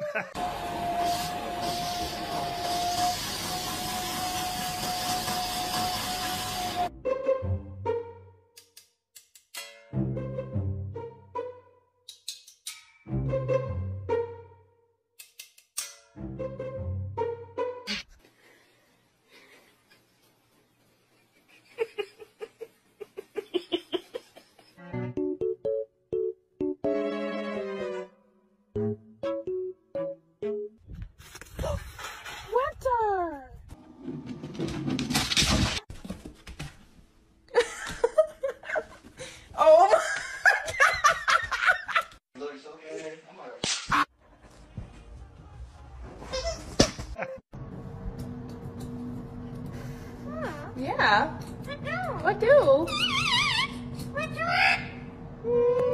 Winter! oh Looks okay. I'm like, Yeah. I do. I do. Mm.